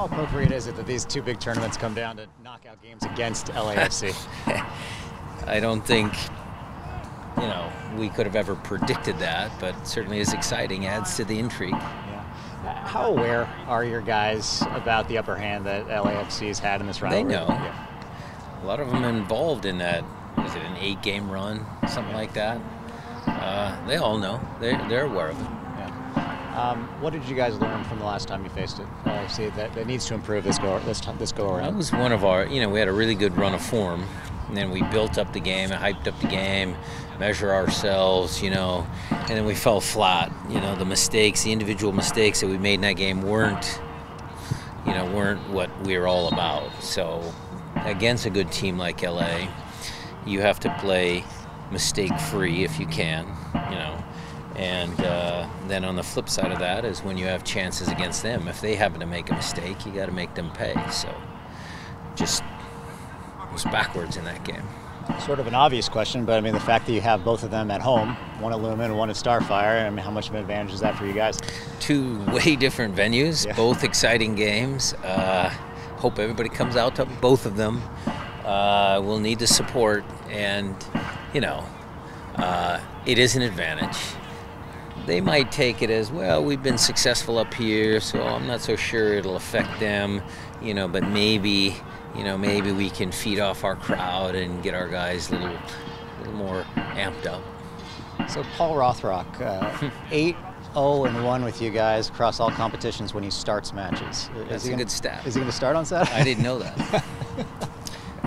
How appropriate is it that these two big tournaments come down to knockout games against LAFC? I don't think, you know, we could have ever predicted that, but certainly is exciting, adds to the intrigue. Yeah. How aware are your guys about the upper hand that LAFC has had in this rivalry? They know. Yeah. A lot of them involved in that. Is it an eight-game run, something like that? Uh, they all know. They're, they're aware of it. Um, what did you guys learn from the last time you faced it? Uh, see that, that needs to improve this go this this go around. That was one of our. You know, we had a really good run of form, and then we built up the game, and hyped up the game, measure ourselves. You know, and then we fell flat. You know, the mistakes, the individual mistakes that we made in that game weren't, you know, weren't what we were all about. So, against a good team like LA, you have to play mistake free if you can. You know and uh, then on the flip side of that is when you have chances against them, if they happen to make a mistake, you got to make them pay. So just was backwards in that game. Sort of an obvious question, but I mean the fact that you have both of them at home, one at Lumen one at Starfire, I mean how much of an advantage is that for you guys? Two way different venues, yeah. both exciting games. Uh, hope everybody comes out to both of them. Uh, we'll need the support, and you know, uh, it is an advantage they might take it as well we've been successful up here so i'm not so sure it'll affect them you know but maybe you know maybe we can feed off our crowd and get our guys a little, little more amped up so paul rothrock uh, 8 0 and 1 with you guys across all competitions when he starts matches. Is That's a gonna, good stat. Is he going to start on Saturday? I didn't know that.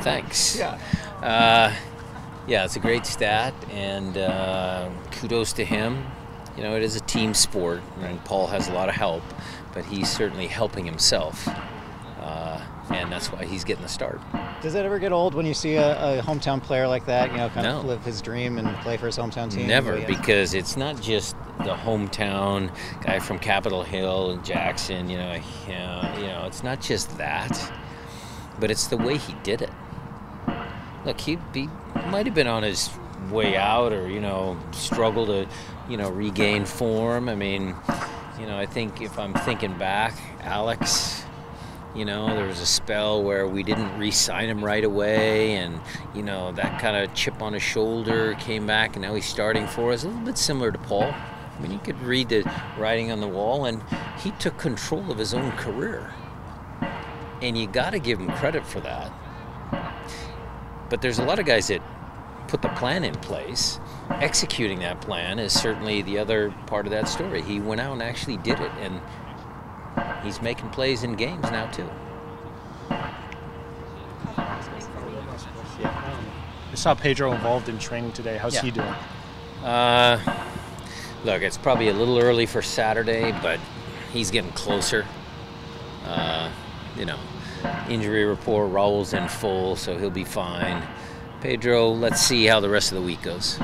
Thanks. Yeah. Uh, yeah, it's a great stat, and uh, kudos to him you know, it is a team sport, and Paul has a lot of help, but he's certainly helping himself, uh, and that's why he's getting the start. Does it ever get old when you see a, a hometown player like that, you know, kind no. of live his dream and play for his hometown team? Never, because it's not just the hometown guy from Capitol Hill and Jackson, you know, you know, you know, it's not just that, but it's the way he did it. Look, he, he might have been on his way out or you know struggle to you know regain form. I mean you know i think if i'm thinking back alex you know there was a spell where we didn't re-sign him right away and you know that kind of chip on his shoulder came back and now he's starting for us. A little bit similar to paul. I mean you could read the writing on the wall and he took control of his own career. And you got to give him credit for that. But there's a lot of guys that put the plan in place. Executing that plan is certainly the other part of that story. He went out and actually did it, and he's making plays in games now too. I saw Pedro involved in training today. How's yeah. he doing? Uh, look, it's probably a little early for Saturday, but he's getting closer. Uh, you know, injury report, Raul's in full, so he'll be fine. Pedro, let's see how the rest of the week goes.